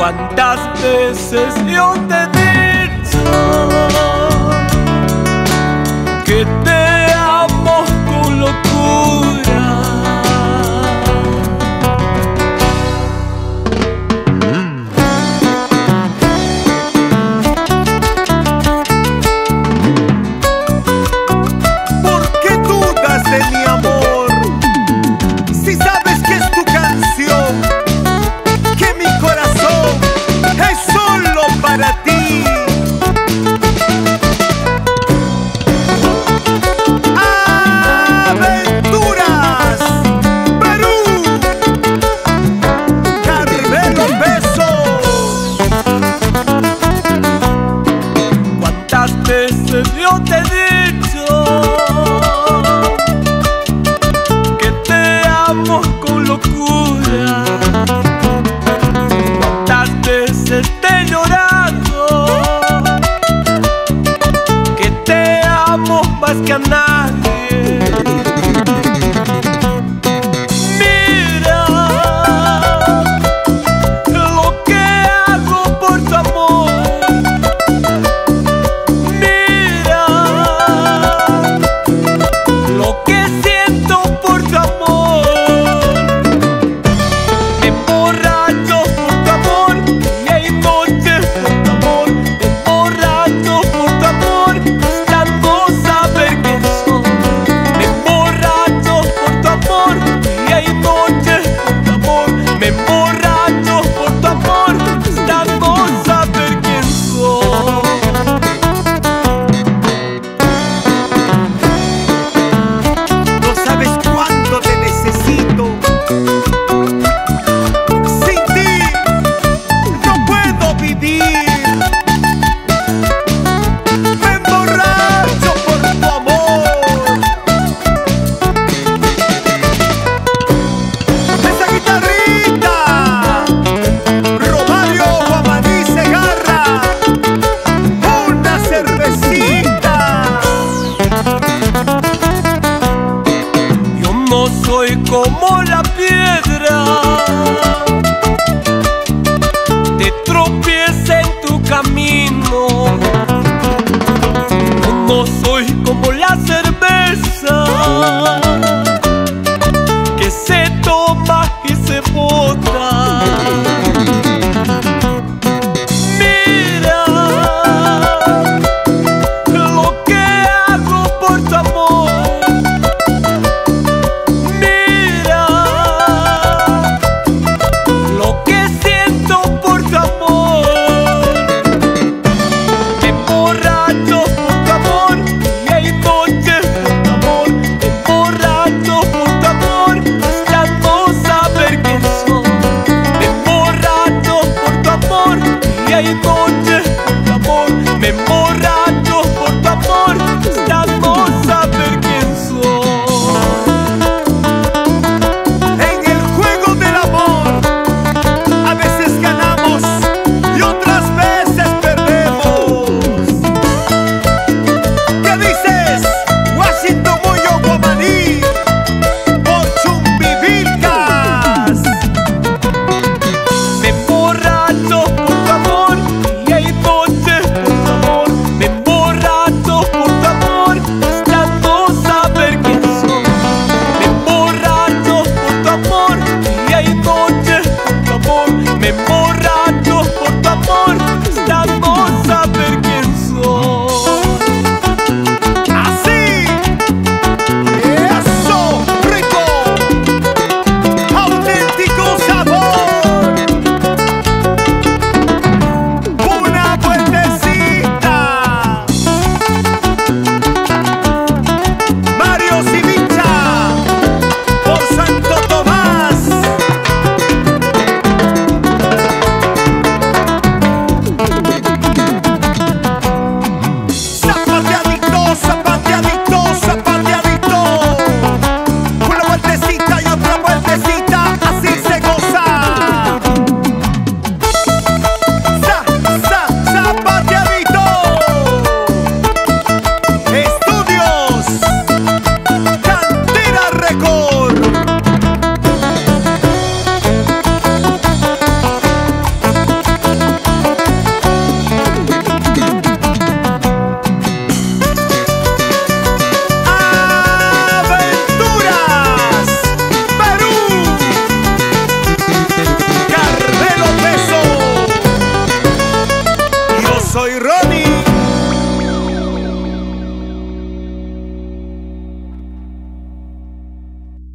¿Cuántas veces yo te dije? más que a nadie. como la que